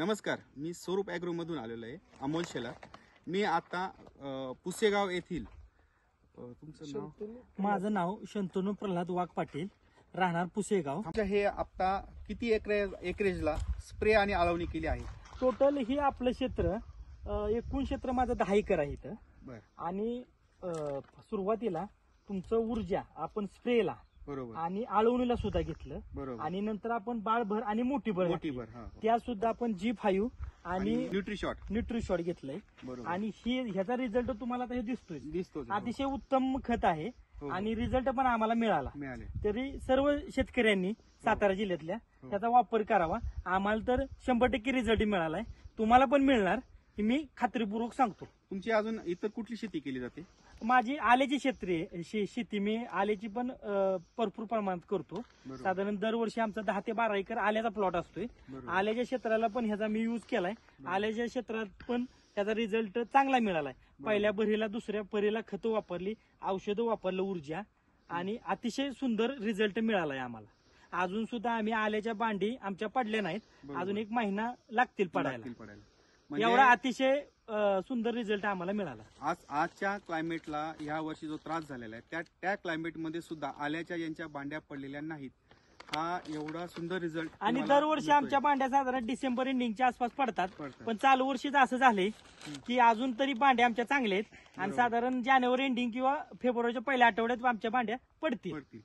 नमस्कार मी स्वरूप ॲग्रोमधून आलेलो आहे अमोल शेलार. मी आता पुसेगाव येथील तुमचं नाव? माझं नाव शंतनू प्रल्हाद वाघ पाटील राहणार पुसेगाव. आमच्या हे आता किती एकरेज एकरेजला स्प्रे आणि आळवणी केली आहे? टोटल हे आपलं क्षेत्र अं, एकूण क्षेत्र माझं दहा एकर आहे इथं. बर. आणि अं, सुरुवातीला तुमचं ऊर्जा आपण स्प्रेला बरोबर. आणि आळवणीला सुद्धा घेतलं. बरोबर. आणि नंतर आपण बाळभर आणि मोठी भर मोठी. भर हा. त्या सुद्धा आपण जी फाईव्ह आणि आणि न्यूट्रिशॉट न्यूट्रिशॉट घेतलंय. बरोबर. आणि ही ह्याचा रिझल्ट तुम्हाला आता हे दिसतोय. दिसतो अतिशय उत्तम खत आहे. हो. आणि रिझल्ट पण आम्हाला मिळाला. मिळाले. तरी सर्व शेतकऱ्यांनी सातारा जिल्ह्यातल्या हो. त्याचा वापर करावा. आम्हाला तर शंभर टक्के रिझल्ट मिळालाय. तुम्हाला पण मिळणार. हे मी खात्रीपूर्वक सांगतो. तुमची अजून इतर कुठली शेती केली जाते? माझी आल्याची क्षेत्री. शे- शेती मी आल्याची पण अं, भरपूर प्रमाणात करतो. बरोबर. साधारण दरवर्षी आमचा दहा ते बारा एकर आल्याचा प्लॉट असतोय. बरोबर. आल्याच्या क्षेत्राला पण ह्याचा मी यूज केलाय. आल्याच्या क्षेत्रात पण त्याचा रिझल्ट चांगला मिळालाय. पहिल्या भरीला दुसऱ्या भरीला खतं वापरली औषधं वापरलं ऊर्जा आणि अतिशय सुंदर रिझल्ट मिळालाय आम्हाला. अजून सुद्धा आम्ही आल्याच्या बांडी आमच्या पडल्या नाहीत. बरोबर. अजून एक महिना लागतील पडायला. लागतील पडायला. एवढा म्हणजे अतिशय अं, सुंदर रिझल्ट आम्हाला मिळाला. आज आजच्या क्लायमेटला ह्या वर्षी जो त्रास झालेला आहे त्या त्या क्लायमेटमध्ये सुद्धा आल्याच्या ज्यांच्या बांड्या पडलेल्या नाहीत. हा एवढा सुंदर रिझल्ट आणि दरवर्षी आमच्या बांड्या साधारण डिसेंबर एंडिंगच्या आसपास पडतात. पडतात. पण चालू वर्षीच असं झालंय की अजून तरी बांड्या आमच्या चांगल्या आहेत. आणि. साधारण जानेवारी एंडिंग किंवा फेब्रुवारीच्या पहिल्या आठवड्यात आमच्या बांड्या पडतील. पडतील.